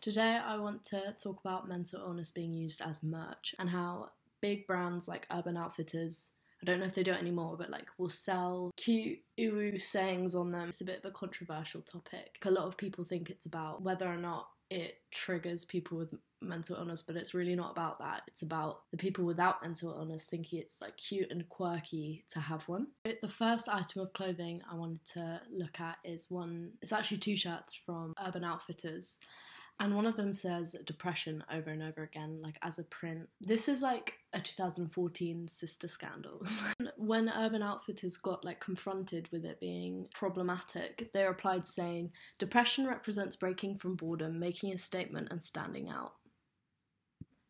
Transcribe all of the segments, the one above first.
Today, I want to talk about mental illness being used as merch and how big brands like Urban Outfitters, I don't know if they do it anymore, but like will sell cute uwu sayings on them. It's a bit of a controversial topic. A lot of people think it's about whether or not it triggers people with mental illness, but it's really not about that. It's about the people without mental illness thinking it's like cute and quirky to have one. The first item of clothing I wanted to look at is one, it's actually two shirts from Urban Outfitters. And one of them says depression over and over again, like as a print. This is like a 2014 sister scandal. when Urban Outfitters got like confronted with it being problematic, they replied saying, Depression represents breaking from boredom, making a statement, and standing out.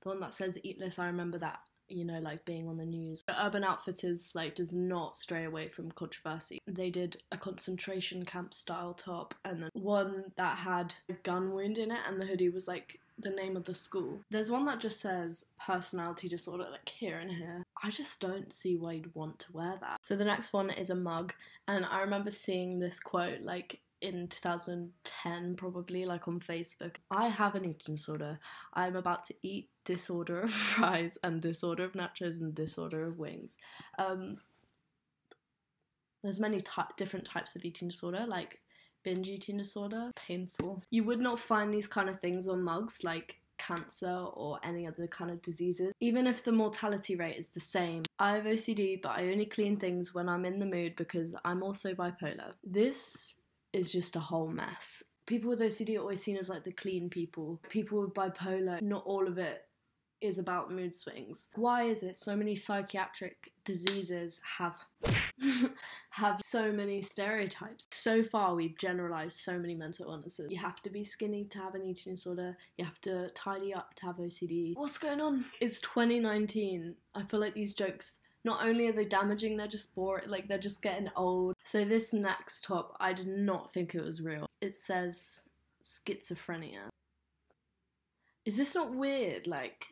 The one that says eat less, I remember that you know, like being on the news. Urban Outfitters like does not stray away from controversy. They did a concentration camp style top and then one that had a gun wound in it and the hoodie was like the name of the school. There's one that just says personality disorder like here and here. I just don't see why you'd want to wear that. So the next one is a mug and I remember seeing this quote like in 2010 probably like on facebook. I have an eating disorder. I'm about to eat disorder of fries and disorder of nachos and disorder of wings. Um, there's many ty- different types of eating disorder like binge eating disorder painful. You would not find these kind of things on mugs like cancer or any other kind of diseases. Even if the mortality rate is the same, I have OCD, but I only clean things when I'm in the mood because I'm also bipolar. This is just a whole mess. People with OCD are always seen as like the clean people. People with bipolar, not all of it is about mood swings. Why is it so many psychiatric diseases have have so many stereotypes? So far we've generalized so many mental illnesses. You have to be skinny to have an eating disorder, you have to tidy up to have OCD. What's going on? It's 2019. I feel like these jokes not only are they damaging, they're just boring, like they're just getting old. So this next top, I did not think it was real. It says schizophrenia. Is this not weird? Like,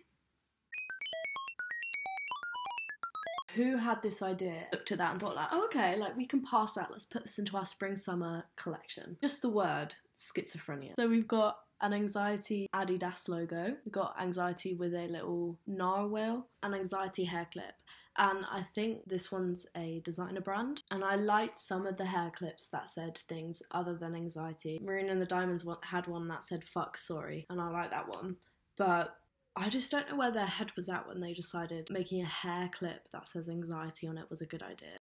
who had this idea? Looked at that and thought like, oh, okay, like we can pass that. Let's put this into our spring summer collection. Just the word schizophrenia. So we've got an anxiety Adidas logo. We've got anxiety with a little narwhal, an anxiety hair clip, and I think this one's a designer brand. And I liked some of the hair clips that said things other than anxiety. Marina and the Diamonds had one that said fuck sorry, and I like that one. But I just don't know where their head was at when they decided making a hair clip that says anxiety on it was a good idea.